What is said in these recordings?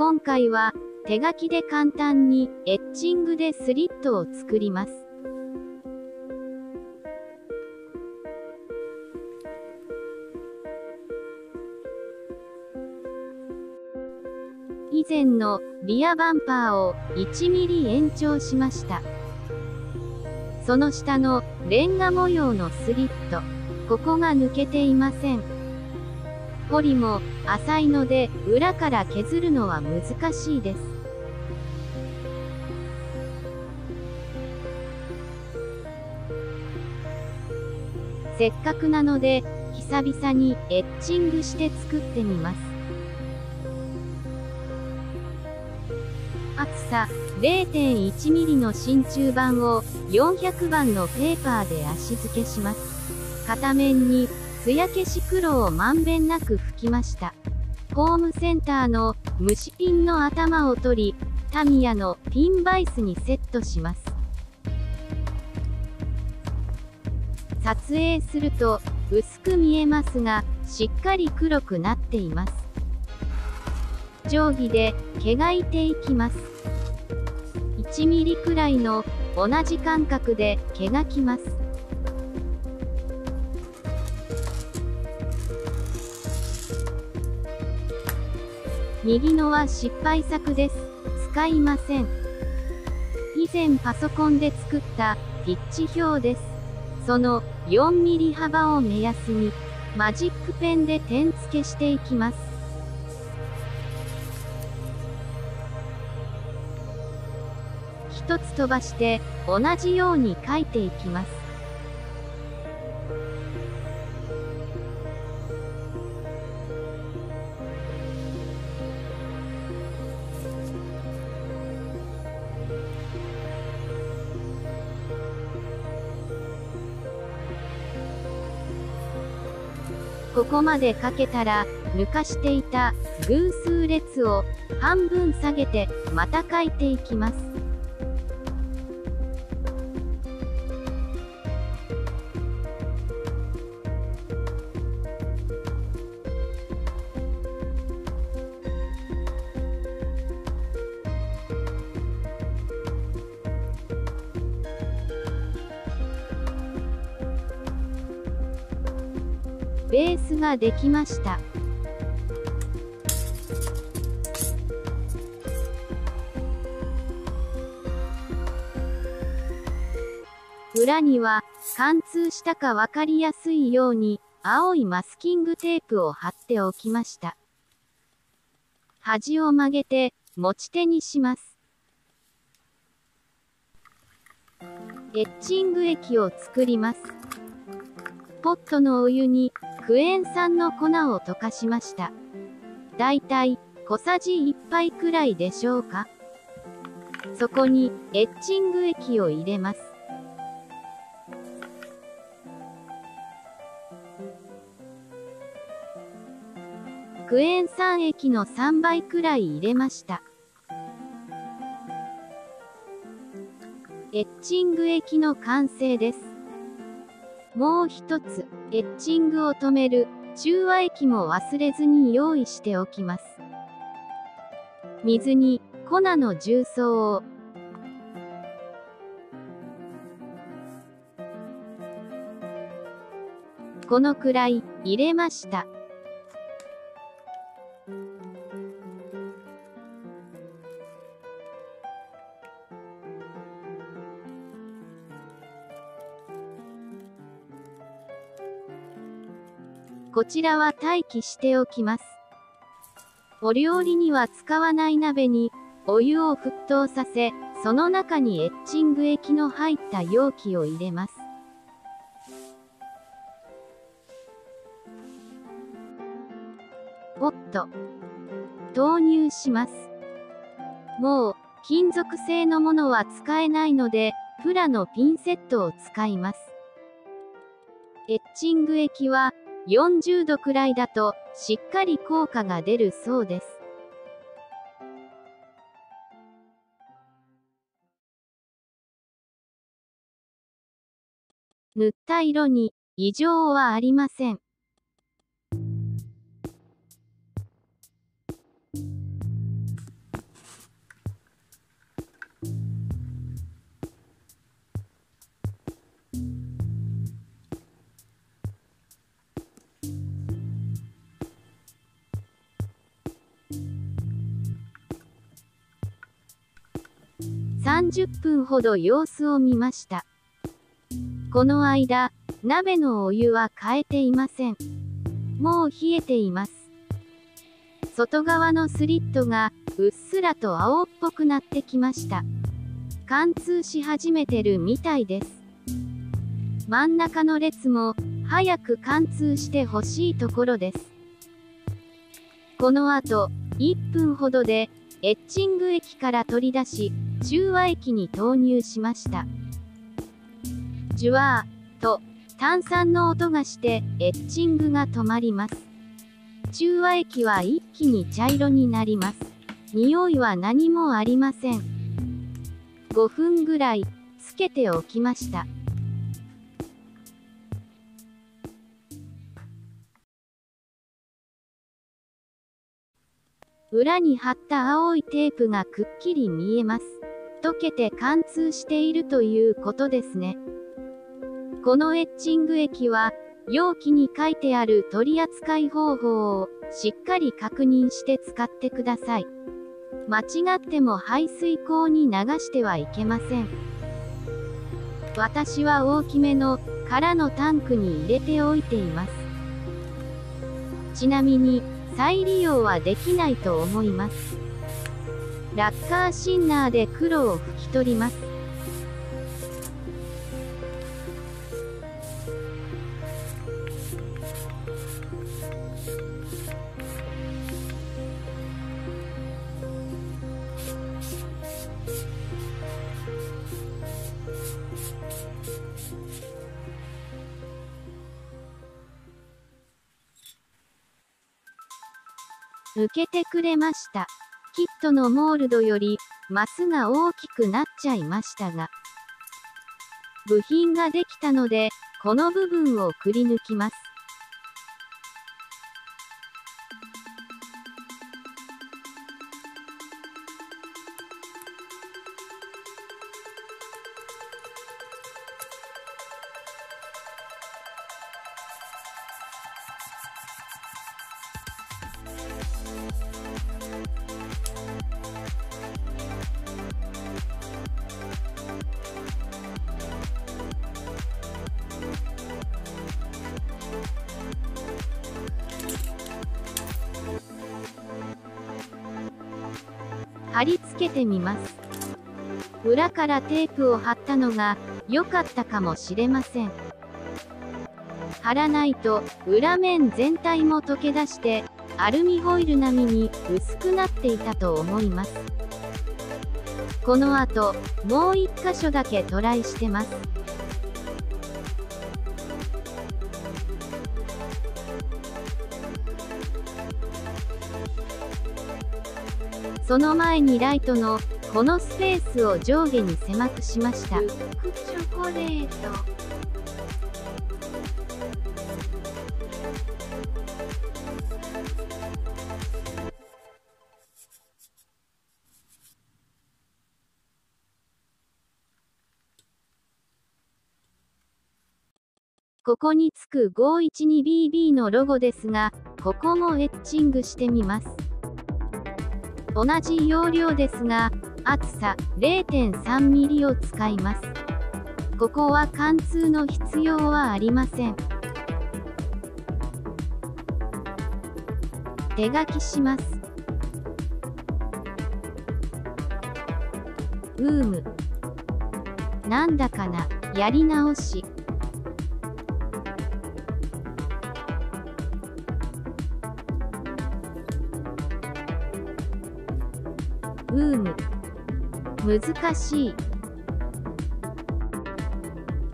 今回は手書きで簡単にエッチングでスリットを作ります。以前のリアバンパーを1ミリ延長しました。その下のレンガ模様のスリット、ここが抜けていません。彫りも浅いので裏から削るのは難しいです。せっかくなので久々にエッチングして作ってみます。厚さ 0.1mm の真鍮板を400番のペーパーで足付けします。片面に艶消し黒をまんべんなく拭きました。ホームセンターの虫ピンの頭を取り、タミヤのピンバイスにセットします。撮影すると薄く見えますが、しっかり黒くなっています。定規で毛がいていきます。1ミリくらいの同じ間隔で毛がきます。右のは失敗作です。使いません。以前パソコンで作ったピッチ表です。その4ミリ幅を目安にマジックペンで点付けしていきます。一つ飛ばして同じように書いていきます。ここまでかけたら、抜かしていた偶数列を半分下げて、また書いていきます。ベースができました。裏には、貫通したかわかりやすいように、青いマスキングテープを貼っておきました。端を曲げて、持ち手にします。エッチング液を作ります。ポットのお湯にクエン酸の粉を溶かしました。だいたい小さじ1杯くらいでしょうか。そこにエッチング液を入れます。クエン酸液の3倍くらい入れました。エッチング液の完成です。もう一つ、エッチングを止める中和液も忘れずに用意しておきます。水に粉の重曹をこのくらい入れました。こちらは待機しておきます。お料理には使わない鍋に、お湯を沸騰させ、その中にエッチング液の入った容器を入れます。おっと。投入します。もう、金属製のものは使えないので、プラのピンセットを使います。エッチング液は、40度くらいだと、しっかり効果が出るそうです。塗った色に異常はありません。30分ほど様子を見ました。この間、鍋のお湯は変えていません。もう冷えています。外側のスリットがうっすらと青っぽくなってきました。貫通し始めてるみたいです。真ん中の列も早く貫通してほしいところです。この後、1分ほどでエッチング液から取り出し、中和液に投入しました。ジュワーと炭酸の音がしてエッチングが止まります。中和液は一気に茶色になります。匂いは何もありません。5分ぐらいつけておきました。裏に貼った青いテープがくっきり見えます。溶けて貫通しているということですね。このエッチング液は、容器に書いてある取り扱い方法をしっかり確認して使ってください。間違っても排水口に流してはいけません。私は大きめの空のタンクに入れておいています。ちなみに、再利用はできないと思います。ラッカーシンナーで黒を拭き取ります。受けてくれました。キットのモールドより、マスが大きくなっちゃいましたが、部品ができたので、この部分をくり抜きます。貼り付けてみます。裏からテープを貼ったのが良かったかもしれません。貼らないと裏面全体も溶け出してアルミホイル並みに薄くなっていたと思います。この後、もう1箇所だけトライしてます。その前にライトのこのスペースを上下に狭くしました。チョコレートここにつく 512BB のロゴですが、ここもエッチングしてみます。同じ容量ですが、厚さ 0.3mm を使います。ここは貫通の必要はありません。手書きします。うーむ。なんだかな、やり直し。難しい。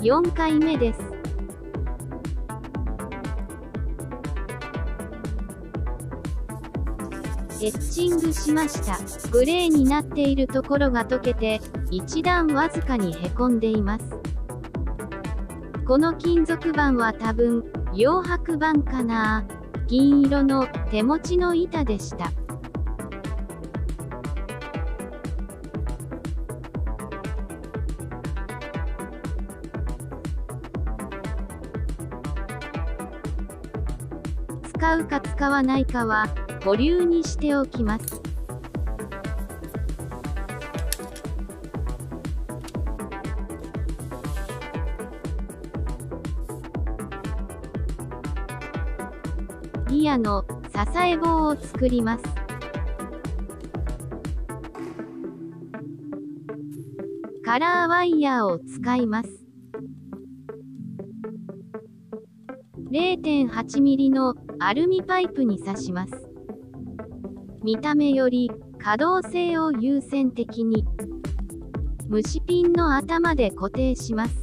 4回目です。エッチングしました。グレーになっているところが溶けて、一段わずかにへこんでいます。この金属板は多分、洋白板かな銀色の手持ちの板でした。使うか使わないかは保留にしておきます。ギアの支え棒を作ります。カラーワイヤーを使います。0.8mm のアルミパイプに刺します。見た目より可動性を優先的に虫ピンの頭で固定します。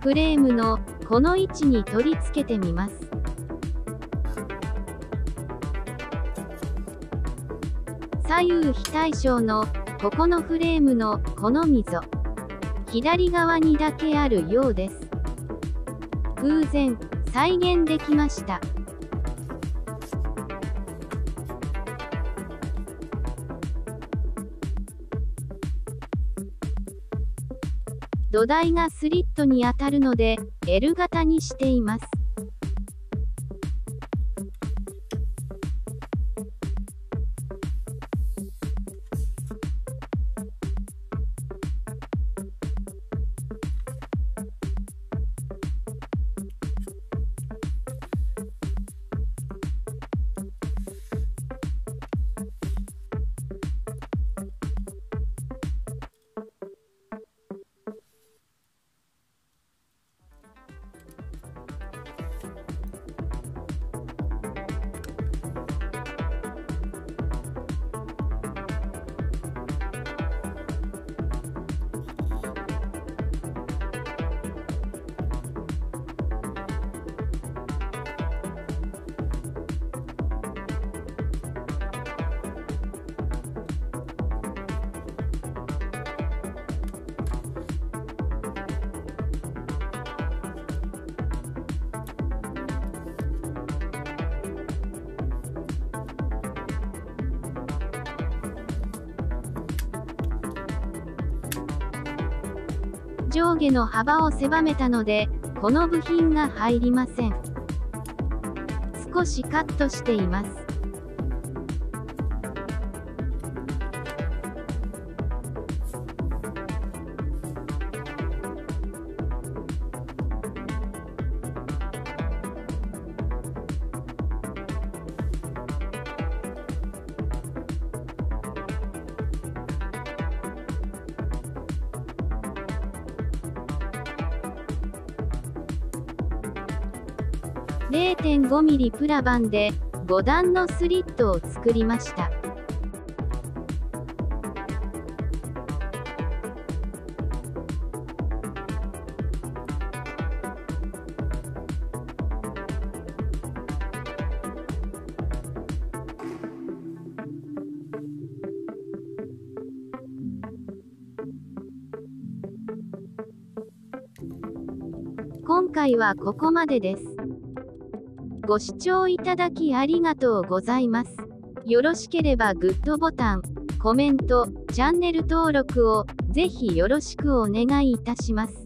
フレームのこの位置に取り付けてみます。左右非対称のここのフレームのこの溝。左側にだけあるようです。偶然再現できました。土台がスリットに当たるので L 型にしています。上下の幅を狭めたので、この部品が入りません。少しカットしています。0.5ミリプラ板で5段のスリットを作りました。今回はここまでです。ご視聴いただきありがとうございます。よろしければグッドボタン、コメント、チャンネル登録をぜひよろしくお願いいたします。